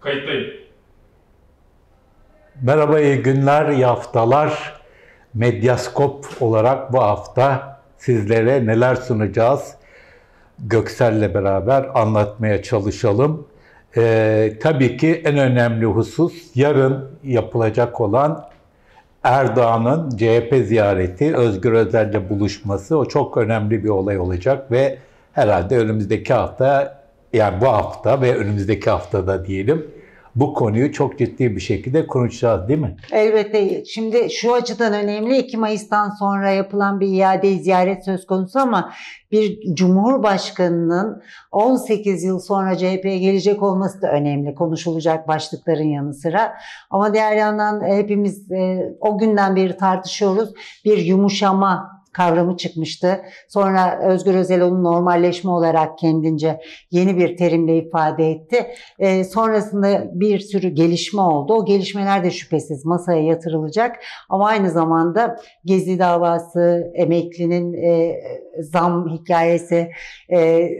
Kayıttayım. Merhaba, iyi günler, iyi haftalar. Medyaskop olarak bu hafta sizlere neler sunacağız? Göksel'le beraber anlatmaya çalışalım. Ee, tabii ki en önemli husus yarın yapılacak olan Erdoğan'ın CHP ziyareti, Özgür Özel'le buluşması o çok önemli bir olay olacak ve herhalde önümüzdeki hafta yani bu hafta ve önümüzdeki haftada diyelim bu konuyu çok ciddi bir şekilde konuşacağız değil mi? Elbette. Şimdi şu açıdan önemli. 2 Mayıs'tan sonra yapılan bir iade ziyaret söz konusu ama bir Cumhurbaşkanı'nın 18 yıl sonra CHP'ye gelecek olması da önemli. Konuşulacak başlıkların yanı sıra. Ama diğer yandan hepimiz e, o günden beri tartışıyoruz. Bir yumuşama kavramı çıkmıştı. Sonra Özgür Özel onu normalleşme olarak kendince yeni bir terimle ifade etti. E, sonrasında bir sürü gelişme oldu. O gelişmeler de şüphesiz masaya yatırılacak. Ama aynı zamanda Gezi davası, emeklinin e, zam hikayesi, e,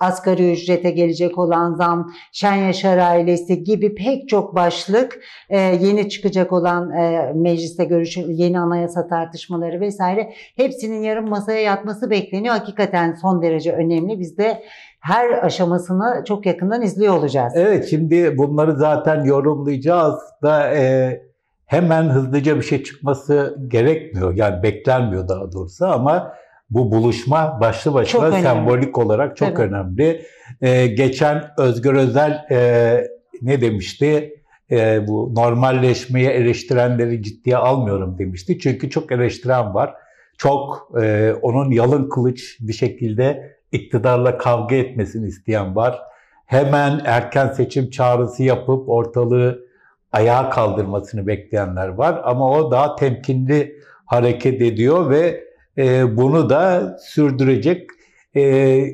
asgari ücrete gelecek olan zam, Şen Yaşar ailesi gibi pek çok başlık, e, yeni çıkacak olan e, mecliste görüşü, yeni anayasa tartışmaları vesaire hepsinin yarın masaya yatması bekleniyor. Hakikaten son derece önemli. Biz de her aşamasını çok yakından izliyor olacağız. Evet şimdi bunları zaten yorumlayacağız da e, hemen hızlıca bir şey çıkması gerekmiyor. Yani beklenmiyor daha doğrusu ama bu buluşma başlı başına Çok önemli. sembolik olarak çok Tabii. önemli. E, geçen Özgür Özel e, ne demişti? E, bu normalleşmeyi eleştirenleri ciddiye almıyorum demişti. Çünkü çok eleştiren var. Çok e, onun yalın kılıç bir şekilde iktidarla kavga etmesini isteyen var. Hemen erken seçim çağrısı yapıp ortalığı ayağa kaldırmasını bekleyenler var. Ama o daha temkinli hareket ediyor ve e, bunu da sürdürecek. E,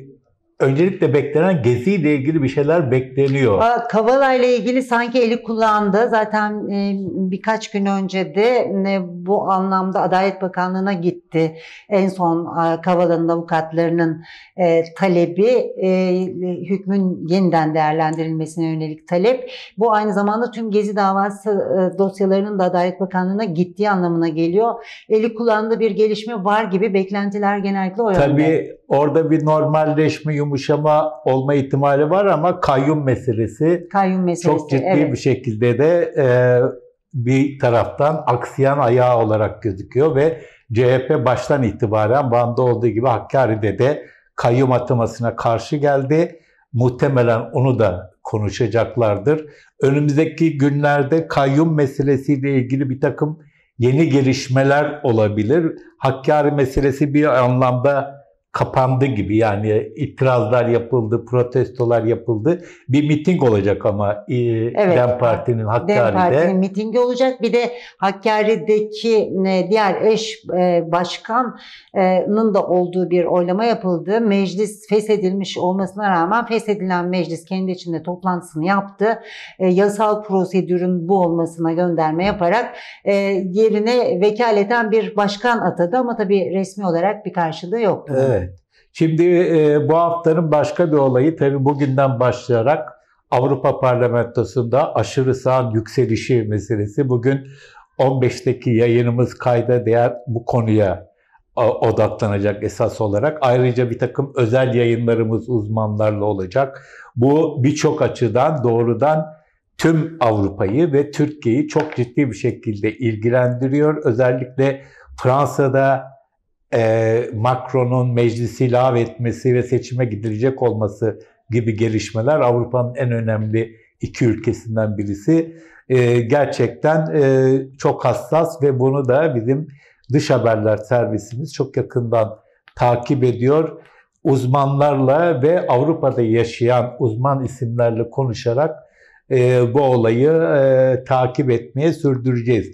öncelikle beklenen Gezi ile ilgili bir şeyler bekleniyor. Kavala ile ilgili sanki eli kullandı. Zaten e, birkaç gün önce de e, bu anlamda Adalet Bakanlığı'na gitti. En son e, Kavala'nın avukatlarının talebi hükmün yeniden değerlendirilmesine yönelik talep. Bu aynı zamanda tüm Gezi davası dosyalarının da Adalet Bakanlığı'na gittiği anlamına geliyor. Eli kullandığı bir gelişme var gibi beklentiler genellikle o yönde. Tabii orada bir normalleşme, yumuşama olma ihtimali var ama kayyum meselesi Kayyum meselesi. çok ciddi evet. bir şekilde de e, bir taraftan aksiyan ayağı olarak gözüküyor ve CHP baştan itibaren Van'da olduğu gibi Hakkari'de de kayyum atamasına karşı geldi. Muhtemelen onu da konuşacaklardır. Önümüzdeki günlerde kayyum meselesiyle ilgili bir takım yeni gelişmeler olabilir. Hakkari meselesi bir anlamda kapandı gibi yani itirazlar yapıldı, protestolar yapıldı. Bir miting olacak ama e, Evet. DEM Parti'nin Dem Hakkari'de. Parti'nin mitingi olacak. Bir de Hakkari'deki e, diğer eş e, başkanının da olduğu bir oylama yapıldı. Meclis feshedilmiş olmasına rağmen feshedilen meclis kendi içinde toplantısını yaptı. Yasal prosedürün bu olmasına gönderme yaparak yerine vekaleten bir başkan atadı ama tabii resmi olarak bir karşılığı yoktu. Evet. Şimdi e, bu haftanın başka bir olayı tabii bugünden başlayarak Avrupa Parlamentosu'nda aşırı sağın yükselişi meselesi. Bugün 15'teki yayınımız kayda değer bu konuya odaklanacak esas olarak. Ayrıca bir takım özel yayınlarımız uzmanlarla olacak. Bu birçok açıdan doğrudan tüm Avrupa'yı ve Türkiye'yi çok ciddi bir şekilde ilgilendiriyor. Özellikle Fransa'da e, Macron'un meclisi lağvetmesi ve seçime gidilecek olması gibi gelişmeler Avrupa'nın en önemli iki ülkesinden birisi. E, gerçekten e, çok hassas ve bunu da bizim dış haberler servisimiz çok yakından takip ediyor. Uzmanlarla ve Avrupa'da yaşayan uzman isimlerle konuşarak e, bu olayı e, takip etmeye sürdüreceğiz.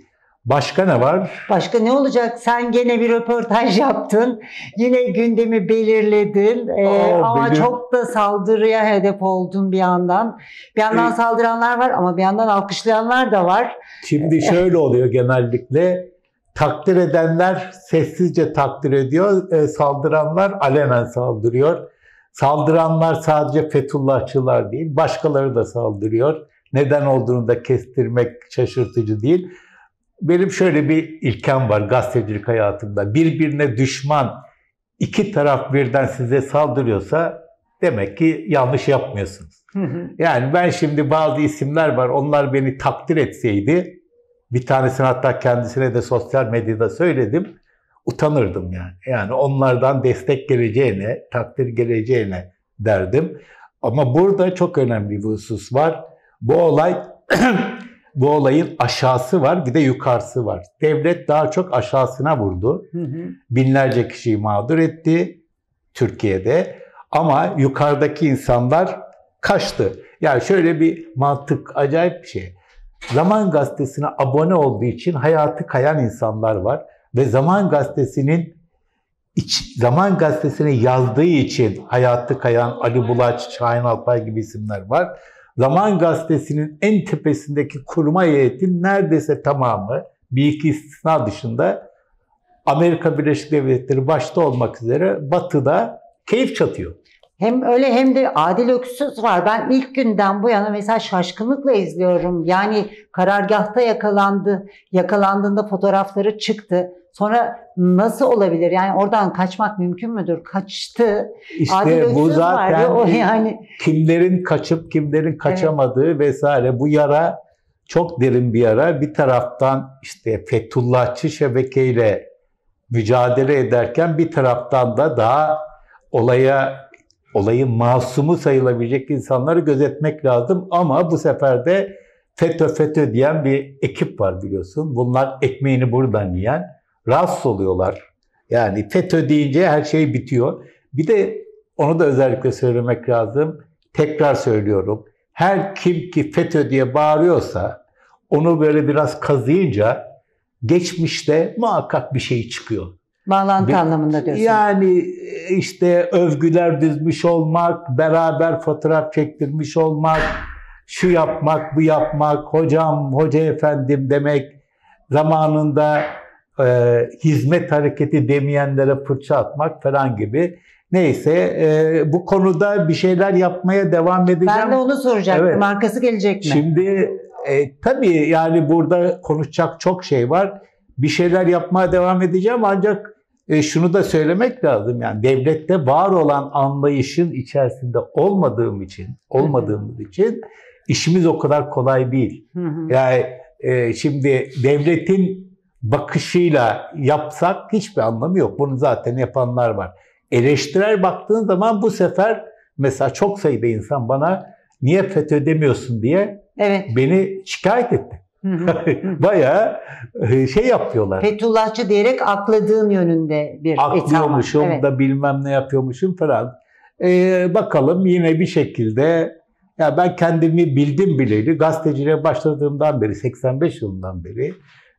Başka ne var? Başka ne olacak? Sen gene bir röportaj yaptın. Yine gündemi belirledin. Ee, Aa, ama benim- çok da saldırıya hedef oldun bir yandan. Bir yandan Evet. saldıranlar var ama bir yandan alkışlayanlar da var. Şimdi şöyle oluyor genellikle. Takdir edenler sessizce takdir ediyor, e, saldıranlar alenen saldırıyor. Saldıranlar sadece Fethullahçılar değil, başkaları da saldırıyor. Neden olduğunu da kestirmek şaşırtıcı değil. Benim şöyle bir ilkem var gazetecilik hayatımda. Birbirine düşman iki taraf birden size saldırıyorsa demek ki yanlış yapmıyorsunuz. Yani ben şimdi bazı isimler var onlar beni takdir etseydi bir tanesini hatta kendisine de sosyal medyada söyledim utanırdım yani. Yani onlardan destek geleceğine, takdir geleceğine derdim. Ama burada çok önemli bir husus var. Bu olay bu olayın aşağısı var bir de yukarısı var. Devlet daha çok aşağısına vurdu. Binlerce kişiyi mağdur etti Türkiye'de. Ama yukarıdaki insanlar kaçtı. Yani şöyle bir mantık, acayip bir şey. Zaman Gazetesi'ne abone olduğu için hayatı kayan insanlar var. Ve Zaman Gazetesi'nin iç, Zaman Gazetesi'ne yazdığı için hayatı kayan Ali Bulaç, Şahin Alpay gibi isimler var. Zaman Gazetesi'nin en tepesindeki kurma heyetin neredeyse tamamı bir iki istisna dışında Amerika Birleşik Devletleri başta olmak üzere batıda keyif çatıyor. Hem öyle hem de Adil Öksüz var. Ben ilk günden bu yana mesela şaşkınlıkla izliyorum. Yani karargahta yakalandı. Yakalandığında fotoğrafları çıktı. Sonra nasıl olabilir? Yani oradan kaçmak mümkün müdür? Kaçtı. İşte Adil bu Öksüz zaten vardı. O yani kimlerin kaçıp kimlerin kaçamadığı vesaire bu yara çok derin bir yara. Bir taraftan işte Fethullahçı şebekeyle mücadele ederken bir taraftan da daha olaya olayın masumu sayılabilecek insanları gözetmek lazım ama bu sefer de FETÖ FETÖ diyen bir ekip var biliyorsun. Bunlar ekmeğini buradan yiyen rahatsız oluyorlar. Yani FETÖ deyince her şey bitiyor. Bir de onu da özellikle söylemek lazım. Tekrar söylüyorum. Her kim ki FETÖ diye bağırıyorsa onu böyle biraz kazıyınca geçmişte muhakkak bir şey çıkıyor. Bağlantı Bir- anlamında diyorsun. Yani işte övgüler düzmüş olmak, beraber fotoğraf çektirmiş olmak, şu yapmak, bu yapmak, hocam, hoca efendim demek, zamanında e, hizmet hareketi demeyenlere fırça atmak falan gibi. Neyse e, bu konuda bir şeyler yapmaya devam edeceğim. ben de onu soracaktım. Evet. Markası gelecek mi? Şimdi e, tabii yani burada konuşacak çok şey var. Bir şeyler yapmaya devam edeceğim ancak e, şunu da söylemek lazım. Yani devlette var olan anlayışın içerisinde olmadığım için, olmadığımız için işimiz o kadar kolay değil. Hı hı. Yani e, şimdi devletin bakışıyla yapsak hiçbir anlamı yok. Bunu zaten yapanlar var. Eleştirel baktığın zaman bu sefer mesela çok sayıda insan bana niye FETÖ demiyorsun diye Evet. beni şikayet etti. Bayağı e, şey yapıyorlar. Fethullahçı diyerek akladığın yönünde bir itham var. Aklıyormuşum Evet. da bilmem ne yapıyormuşum falan. Ee, bakalım yine bir şekilde ya ben kendimi bildim bileli gazeteciliğe başladığımdan beri 85 yılından beri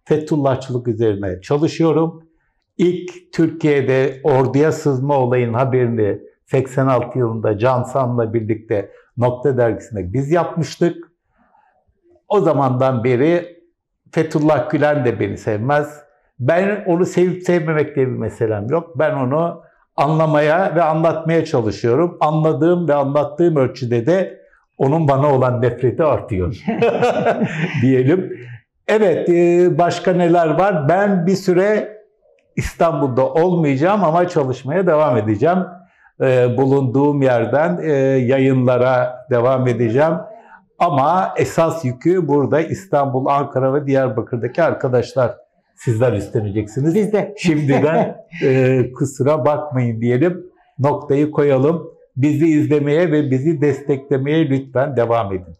Fethullahçılık üzerine çalışıyorum. İlk Türkiye'de orduya sızma olayın haberini 86 yılında Can San'la birlikte Nokta Dergisi'nde biz yapmıştık. O zamandan beri Fethullah Gülen de beni sevmez. Ben onu sevip sevmemekle bir meselem yok. Ben onu anlamaya ve anlatmaya çalışıyorum. Anladığım ve anlattığım ölçüde de onun bana olan nefreti artıyor. Diyelim. Evet, e, başka neler var? Ben bir süre İstanbul'da olmayacağım ama çalışmaya devam edeceğim. E, Bulunduğum yerden e, yayınlara devam edeceğim. Ama esas yükü burada İstanbul, Ankara ve Diyarbakır'daki arkadaşlar sizler üstleneceksiniz. Biz de. Şimdiden e, kusura bakmayın diyelim. Noktayı koyalım. Bizi izlemeye ve bizi desteklemeye lütfen devam edin.